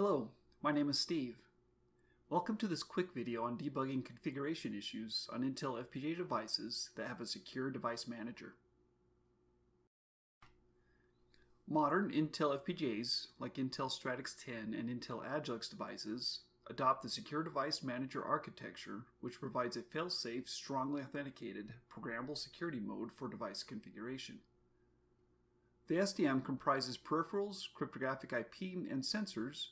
Hello, my name is Steve. Welcome to this quick video on debugging configuration issues on Intel FPGA devices that have a secure device manager. Modern Intel FPGAs, like Intel Stratix 10 and Intel Agilex devices, adopt the Secure Device Manager architecture, which provides a fail-safe, strongly authenticated, programmable security mode for device configuration. The SDM comprises peripherals, cryptographic IP, and sensors,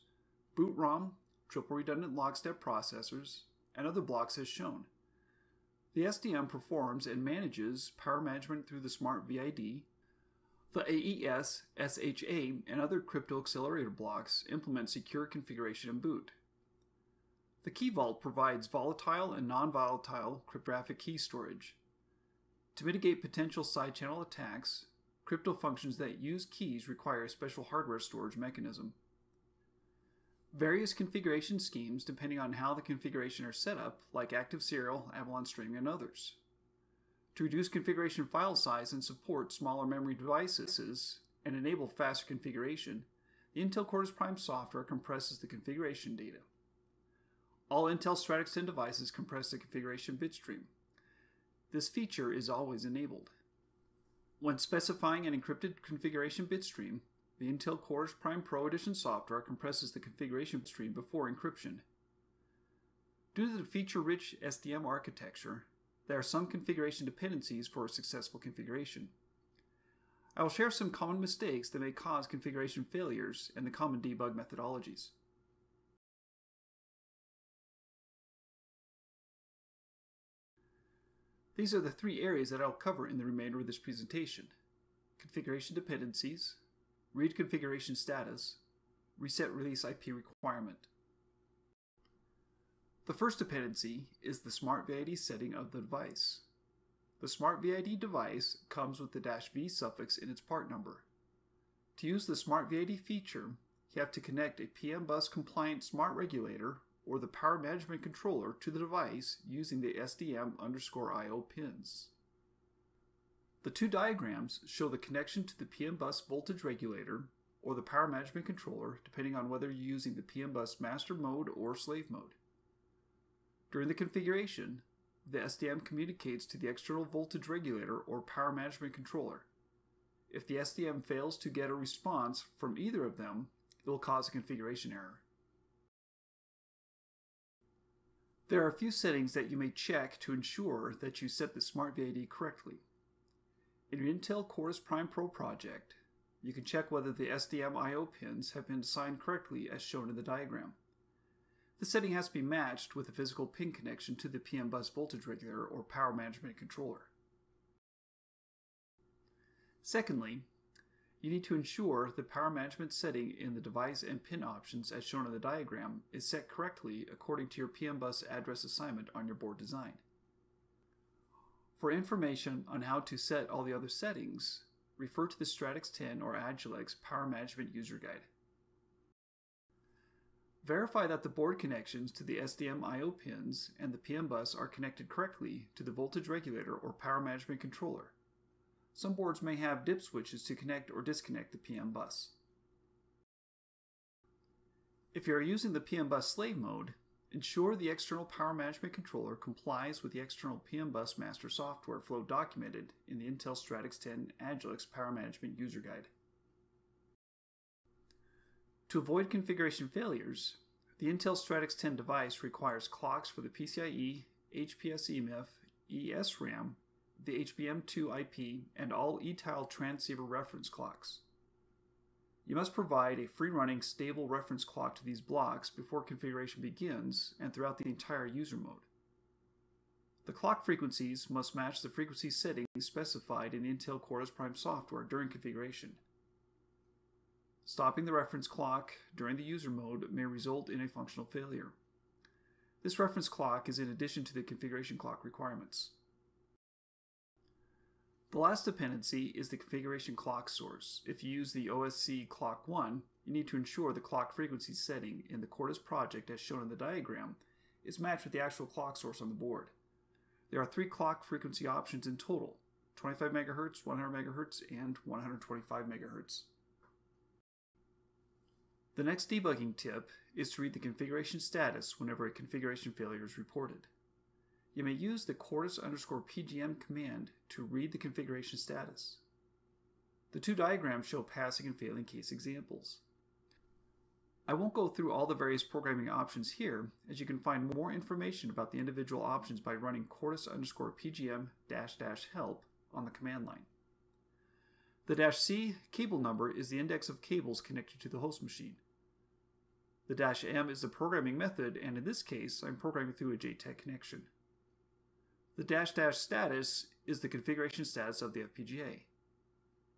boot ROM, triple redundant lockstep processors, and other blocks as shown. The SDM performs and manages power management through the Smart VID. The AES, SHA, and other crypto accelerator blocks implement secure configuration and boot. The Key Vault provides volatile and non-volatile cryptographic key storage. To mitigate potential side channel attacks, crypto functions that use keys require a special hardware storage mechanism. Various configuration schemes depending on how the configuration are set up, like Active Serial, Avalon Streaming, and others. To reduce configuration file size and support smaller memory devices and enable faster configuration, the Intel Quartus Prime software compresses the configuration data. All Intel Stratix 10 devices compress the configuration bitstream. This feature is always enabled. When specifying an encrypted configuration bitstream, the Intel Quartus Prime Pro Edition software compresses the configuration stream before encryption. Due to the feature-rich SDM architecture, there are some configuration dependencies for a successful configuration. I will share some common mistakes that may cause configuration failures and the common debug methodologies. These are the three areas that I'll cover in the remainder of this presentation. Configuration dependencies, read configuration status, reset release IP requirement. The first dependency is the Smart VID setting of the device. The Smart VID device comes with the dash "-v suffix in its part number. To use the Smart VID feature, you have to connect a PMBus compliant smart regulator or the power management controller to the device using the SDM underscore IO pins. The two diagrams show the connection to the PMBus voltage regulator or the power management controller depending on whether you're using the PMBus master mode or slave mode. During the configuration, the SDM communicates to the external voltage regulator or power management controller. If the SDM fails to get a response from either of them, it will cause a configuration error. There are a few settings that you may check to ensure that you set the Smart VID correctly. In your Intel Quartus Prime Pro project, you can check whether the SDM I.O. pins have been assigned correctly as shown in the diagram. The setting has to be matched with the physical pin connection to the PM bus voltage regulator or power management controller. Secondly, you need to ensure the power management setting in the device and pin options as shown in the diagram is set correctly according to your PM bus address assignment on your board design. For information on how to set all the other settings, refer to the Stratix 10 or Agilex Power Management User Guide. Verify that the board connections to the SDM I.O. pins and the PM bus are connected correctly to the voltage regulator or power management controller. Some boards may have dip switches to connect or disconnect the PM bus. If you are using the PM bus slave mode, ensure the external power management controller complies with the external PM bus master software flow documented in the Intel Stratix 10 Agilex Power Management User Guide. To avoid configuration failures, the Intel Stratix 10 device requires clocks for the PCIe, HPS EMIF, ESRAM, the HBM2 IP, and all eTile transceiver reference clocks. You must provide a free-running stable reference clock to these blocks before configuration begins and throughout the entire user mode. The clock frequencies must match the frequency settings specified in Intel Quartus Prime software during configuration. Stopping the reference clock during the user mode may result in a functional failure. This reference clock is in addition to the configuration clock requirements. The last dependency is the configuration clock source. If you use the OSC clock 1, you need to ensure the clock frequency setting in the Quartus project as shown in the diagram is matched with the actual clock source on the board. There are three clock frequency options in total, 25 MHz, 100 MHz, and 125 MHz. The next debugging tip is to read the configuration status whenever a configuration failure is reported. You may use the Quartus underscore PGM command to read the configuration status. The two diagrams show passing and failing case examples. I won't go through all the various programming options here, as you can find more information about the individual options by running Quartus underscore PGM dash dash help on the command line. The dash C cable number is the index of cables connected to the host machine. The dash M is the programming method, and in this case, I'm programming through a JTAG connection. The dash dash status is the configuration status of the FPGA.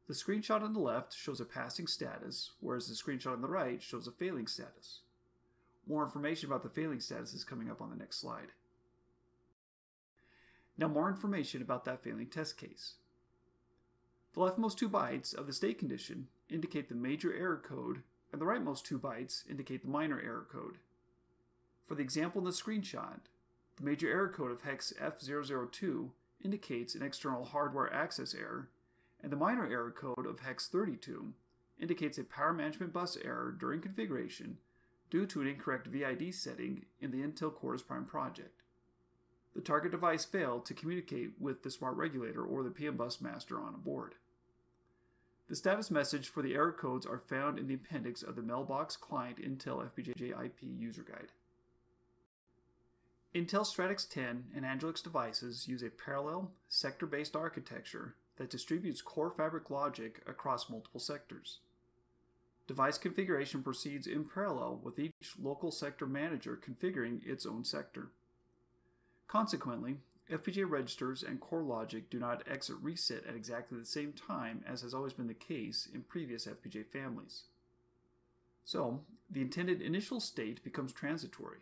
The screenshot on the left shows a passing status, whereas the screenshot on the right shows a failing status. More information about the failing status is coming up on the next slide. Now more information about that failing test case. The leftmost two bytes of the state condition indicate the major error code, and the rightmost two bytes indicate the minor error code. For the example in the screenshot, the major error code of hex F002 indicates an external hardware access error and the minor error code of hex 32 indicates a power management bus error during configuration due to an incorrect VID setting in the Intel Quartus Prime project. The target device failed to communicate with the smart regulator or the PM bus master on a board. The status message for the error codes are found in the appendix of the Mailbox Client Intel FPGA IP user guide. Intel Stratix 10 and Agilex devices use a parallel, sector-based architecture that distributes core fabric logic across multiple sectors. Device configuration proceeds in parallel with each local sector manager configuring its own sector. Consequently, FPGA registers and core logic do not exit reset at exactly the same time as has always been the case in previous FPGA families. So, the intended initial state becomes transitory.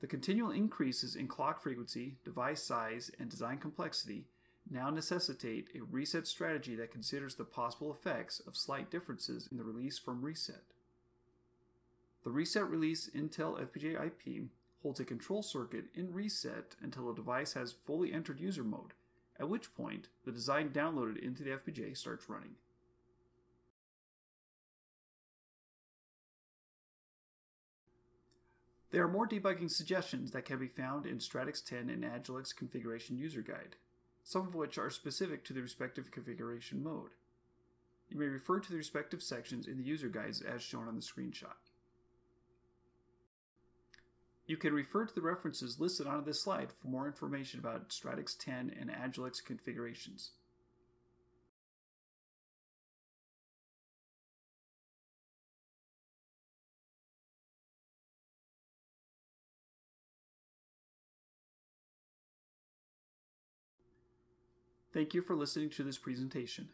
The continual increases in clock frequency, device size, and design complexity now necessitate a reset strategy that considers the possible effects of slight differences in the release from reset. The reset release Intel FPGA IP holds a control circuit in reset until a device has fully entered user mode, at which point the design downloaded into the FPGA starts running. There are more debugging suggestions that can be found in Stratix 10 and Agilex configuration user guide some of which are specific to the respective configuration mode. You may refer to the respective sections in the user guides as shown on the screenshot. You can refer to the references listed on this slide for more information about Stratix 10 and Agilex configurations. Thank you for listening to this presentation.